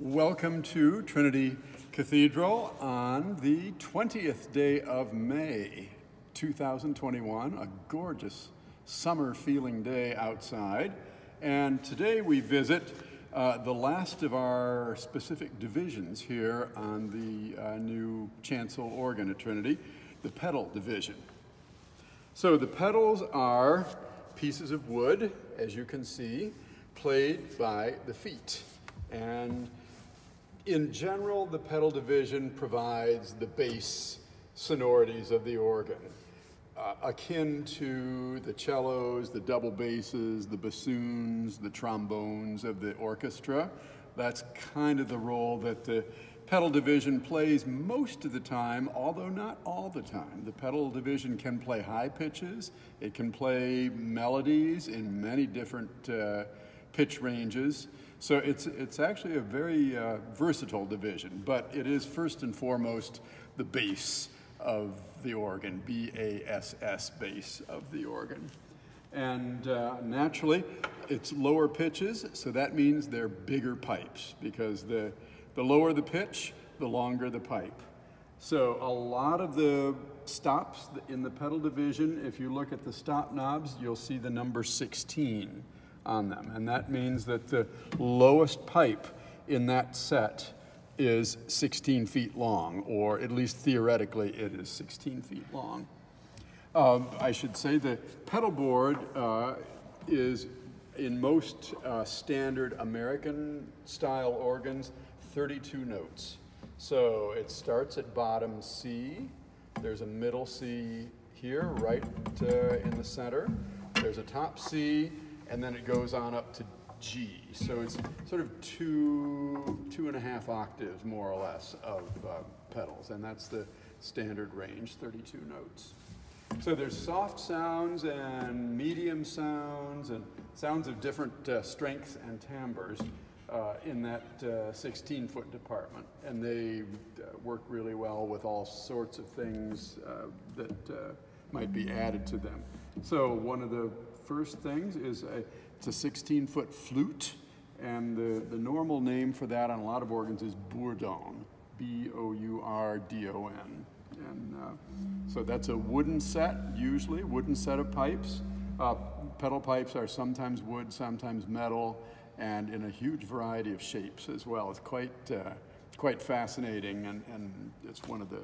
Welcome to Trinity Cathedral on the 20th day of May 2021, a gorgeous summer feeling day outside. And today we visit uh, the last of our specific divisions here on the uh, new chancel organ at Trinity, the pedal division. So the pedals are pieces of wood, as you can see, played by the feet. And in general, the pedal division provides the bass sonorities of the organ, uh, akin to the cellos, the double basses, the bassoons, the trombones of the orchestra. That's kind of the role that the pedal division plays most of the time, although not all the time. The pedal division can play high pitches, it can play melodies in many different uh, pitch ranges. So it's, it's actually a very uh, versatile division, but it is first and foremost the bass of the organ, B-A-S-S, bass of the organ. And uh, naturally, it's lower pitches, so that means they're bigger pipes because the, the lower the pitch, the longer the pipe. So a lot of the stops in the pedal division, if you look at the stop knobs, you'll see the number 16 on them. And that means that the lowest pipe in that set is 16 feet long, or at least theoretically it is 16 feet long. Um, I should say the pedal board uh, is in most uh, standard American style organs 32 notes. So it starts at bottom C, there's a middle C here, right uh, in the center. There's a top C, and then it goes on up to G. So it's sort of two, two and a half octaves, more or less, of uh, pedals, and that's the standard range, 32 notes. So there's soft sounds and medium sounds and sounds of different uh, strengths and timbres uh, in that 16-foot uh, department, and they uh, work really well with all sorts of things uh, that might be added to them. So one of the first things is a, it's a 16 foot flute, and the, the normal name for that on a lot of organs is bourdon, B O U R D O N. And uh, so that's a wooden set, usually, wooden set of pipes. Uh, pedal pipes are sometimes wood, sometimes metal, and in a huge variety of shapes as well. It's quite, uh, quite fascinating, and, and it's one of the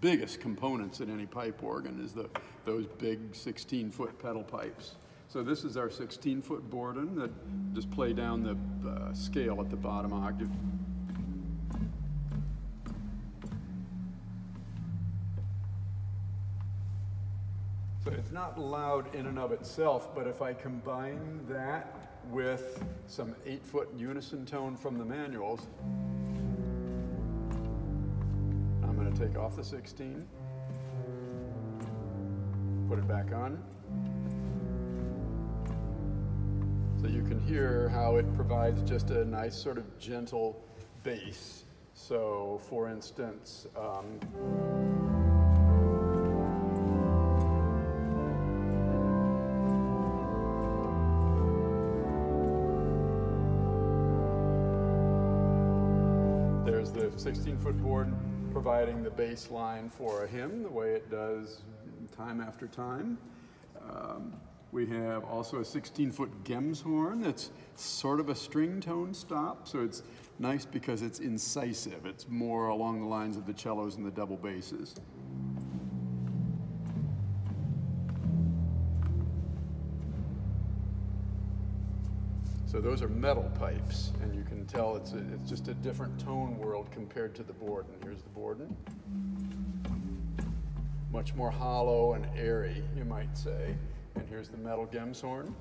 biggest components in any pipe organ is the, those big 16 foot pedal pipes. So this is our 16 foot bourdon that just play down the uh, scale at the bottom octave. So it's not loud in and of itself, but if I combine that with some eight foot unison tone from the manuals, take off the 16, put it back on. So you can hear how it provides just a nice sort of gentle bass. So for instance, um, there's the 16 foot board providing the bass line for a hymn the way it does time after time. Um, we have also a 16 foot Gemshorn that's sort of a string tone stop, so it's nice because it's incisive. It's more along the lines of the cellos and the double basses. So those are metal pipes, and you can tell it's, a, it's just a different tone world compared to the Bourdon. Here's the Bourdon. Much more hollow and airy, you might say. And here's the metal Gemshorn.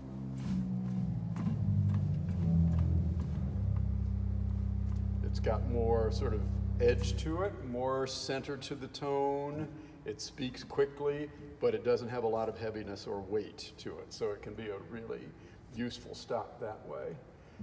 It's got more sort of edge to it, more center to the tone. It speaks quickly, but it doesn't have a lot of heaviness or weight to it. So it can be a really useful stop that way.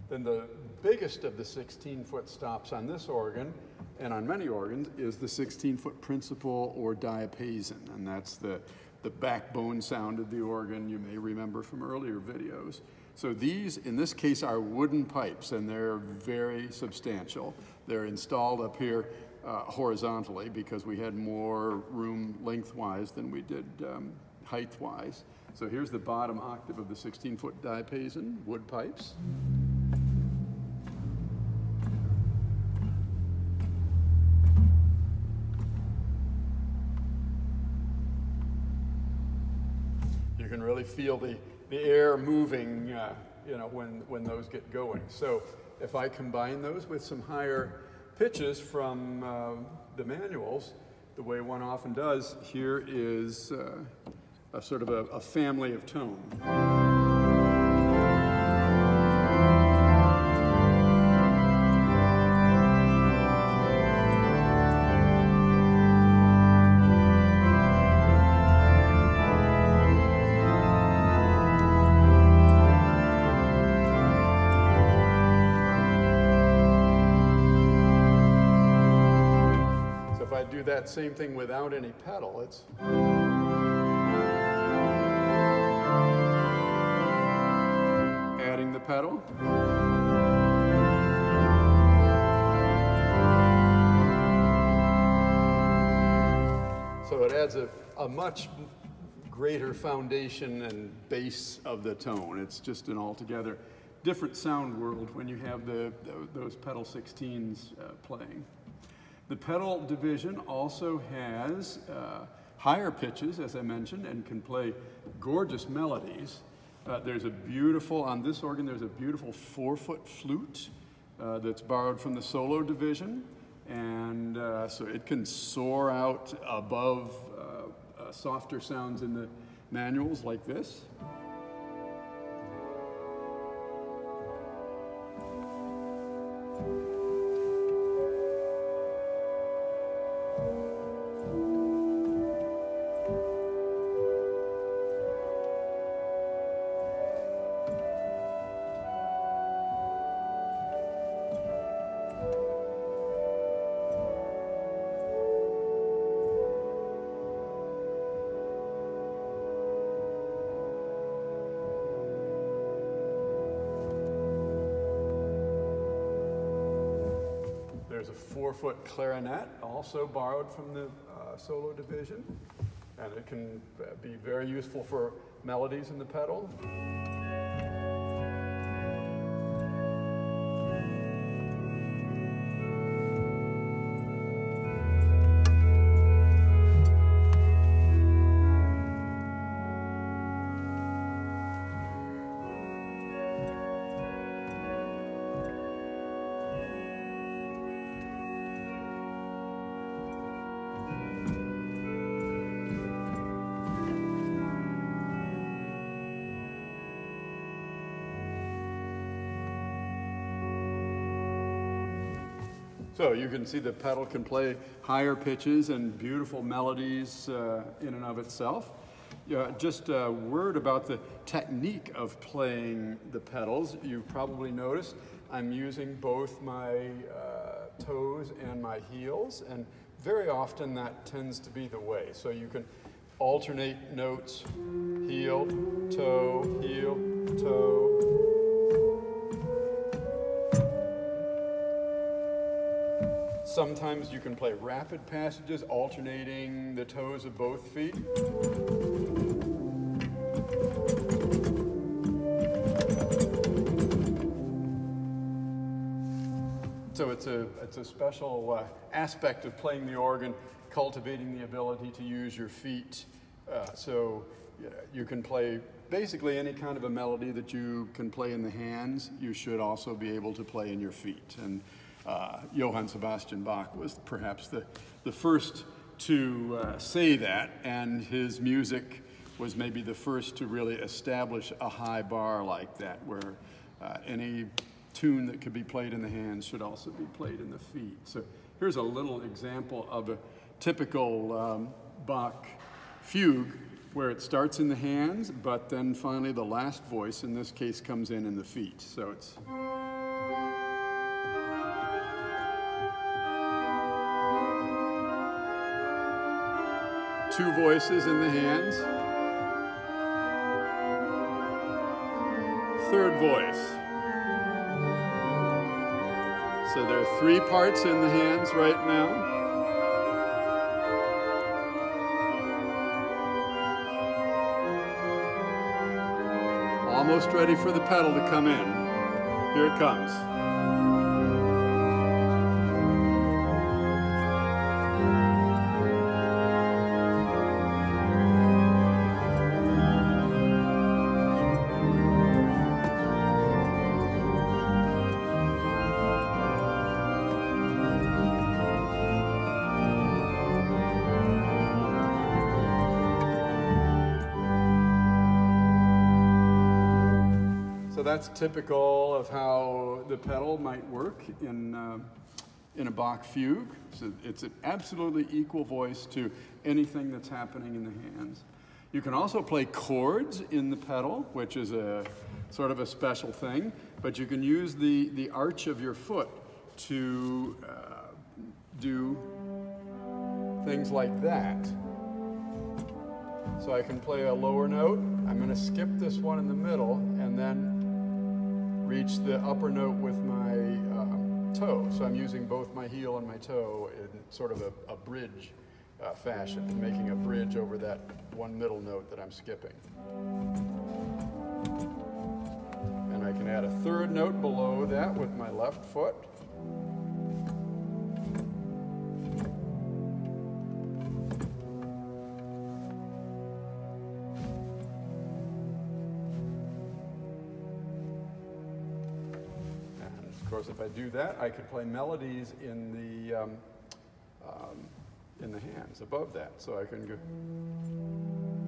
Then the biggest of the 16 foot stops on this organ and on many organs is the 16 foot principal or diapason, and that's the, the backbone sound of the organ you may remember from earlier videos. So these, in this case, are wooden pipes, and they're very substantial. They're installed up here uh, horizontally because we had more room lengthwise than we did um, height-wise. So here's the bottom octave of the 16-foot diapason, wood pipes. You can really feel the, the air moving, uh, you know, when, when those get going. So if I combine those with some higher pitches from uh, the manuals, the way one often does, here is uh, a sort of a, a family of tone. So if I do that same thing without any pedal. It's adding the pedal. So it adds a, a much greater foundation and base of the tone. It's just an altogether different sound world when you have the, the those pedal 16s uh, playing. The pedal division also has uh, higher pitches, as I mentioned, and can play gorgeous melodies. Uh, there's a beautiful, on this organ, there's a beautiful four foot flute uh, that's borrowed from the solo division. And uh, so it can soar out above uh, uh, softer sounds in the manuals like this. There's a four-foot clarinet, also borrowed from the uh, solo division, and it can be very useful for melodies in the pedal. So you can see the pedal can play higher pitches and beautiful melodies uh, in and of itself. Just a word about the technique of playing the pedals. You've probably noticed I'm using both my uh, toes and my heels, and very often that tends to be the way. So you can alternate notes, heel, toe, heel, toe, Sometimes you can play rapid passages, alternating the toes of both feet. So it's a, it's a special uh, aspect of playing the organ, cultivating the ability to use your feet. Uh, so you can play basically any kind of a melody that you can play in the hands, you should also be able to play in your feet. And uh, Johann Sebastian Bach was perhaps the, the first to uh, say that, and his music was maybe the first to really establish a high bar like that, where uh, any tune that could be played in the hands should also be played in the feet. So here's a little example of a typical um, Bach fugue where it starts in the hands, but then finally the last voice in this case comes in in the feet. So it's. Two voices in the hands. Third voice. So there are three parts in the hands right now. Almost ready for the pedal to come in. Here it comes. That's typical of how the pedal might work in, uh, in a Bach fugue. So it's an absolutely equal voice to anything that's happening in the hands. You can also play chords in the pedal, which is a sort of a special thing, but you can use the, the arch of your foot to uh, do things like that. So I can play a lower note. I'm going to skip this one in the middle and then reach the upper note with my um, toe. So I'm using both my heel and my toe in sort of a, a bridge uh, fashion, making a bridge over that one middle note that I'm skipping. And I can add a third note below that with my left foot. Course, if I do that, I could play melodies in the um, um, in the hands above that. So I can go.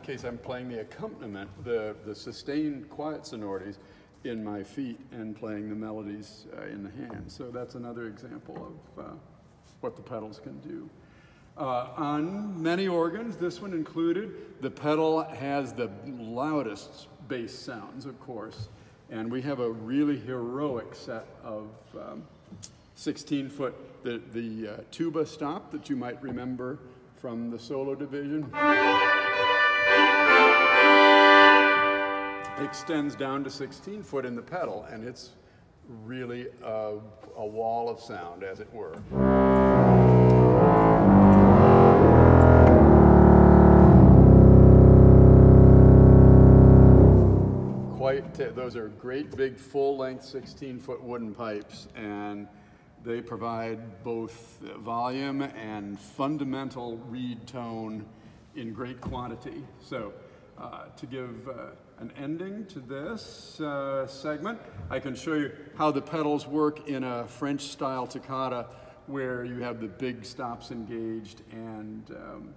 That case, I'm playing the accompaniment, the, the sustained quiet sonorities in my feet and playing the melodies uh, in the hands. So that's another example of uh, what the pedals can do. Uh, on many organs, this one included, the pedal has the loudest bass sounds, of course, and we have a really heroic set of um, 16 foot, the, the uh, tuba stop that you might remember from the solo division. Extends down to 16 foot in the pedal, and it's really a, a wall of sound, as it were. Quite, those are great big full length 16 foot wooden pipes, and they provide both volume and fundamental reed tone in great quantity. So uh, to give uh, an ending to this uh, segment. I can show you how the pedals work in a French style toccata where you have the big stops engaged and, um,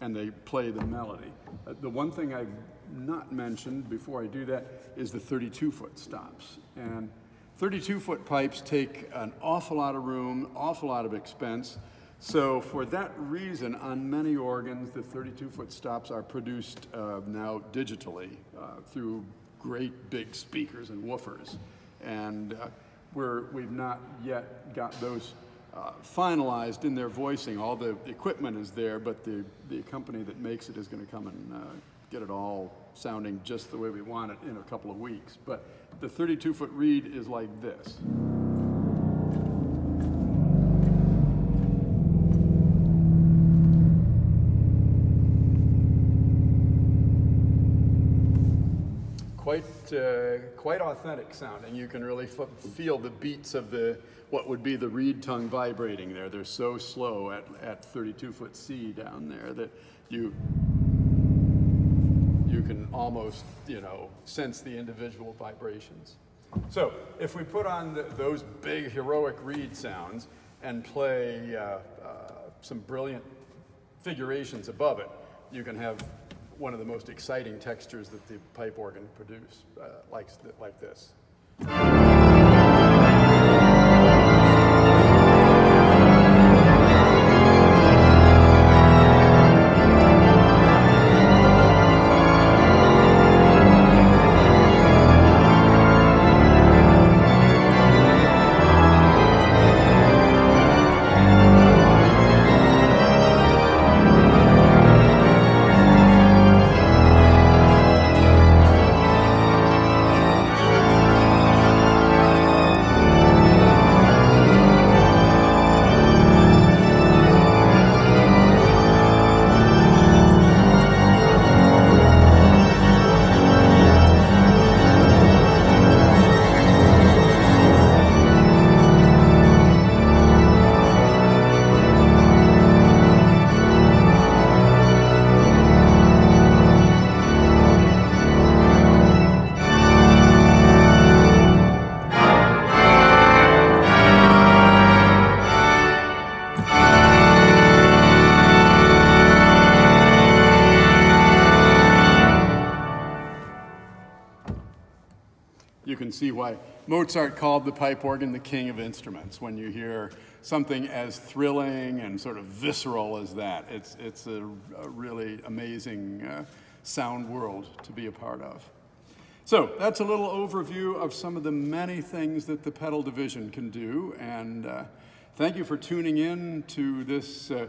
and they play the melody. Uh, the one thing I've not mentioned before I do that is the 32 foot stops. And 32 foot pipes take an awful lot of room, awful lot of expense. So for that reason, on many organs, the 32-foot stops are produced uh, now digitally uh, through great big speakers and woofers. And uh, we're, we've not yet got those uh, finalized in their voicing. All the equipment is there, but the, the company that makes it is going to come and uh, get it all sounding just the way we want it in a couple of weeks. But the 32-foot reed is like this. Uh, quite authentic sounding. You can really feel the beats of the, what would be the reed tongue vibrating there. They're so slow at, at 32 foot C down there that you, you can almost, you know, sense the individual vibrations. So if we put on the, those big heroic reed sounds and play uh, uh, some brilliant figurations above it, you can have one of the most exciting textures that the pipe organ produce, uh, like, like this. See why Mozart called the pipe organ the king of instruments when you hear something as thrilling and sort of visceral as that. It's, it's a, a really amazing uh, sound world to be a part of. So that's a little overview of some of the many things that the pedal division can do. And uh, thank you for tuning in to this uh,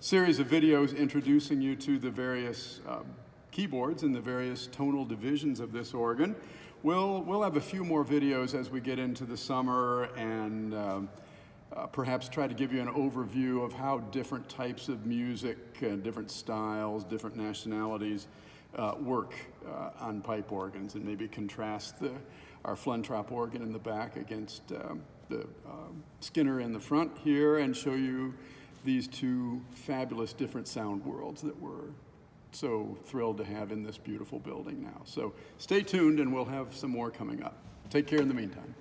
series of videos introducing you to the various um, keyboards and the various tonal divisions of this organ. We'll, we'll have a few more videos as we get into the summer and um, uh, perhaps try to give you an overview of how different types of music, uh, different styles, different nationalities uh, work uh, on pipe organs and maybe contrast the, our Flentrop organ in the back against um, the um, Skinner in the front here and show you these two fabulous different sound worlds that we're so thrilled to have in this beautiful building now. So stay tuned and we'll have some more coming up. Take care in the meantime.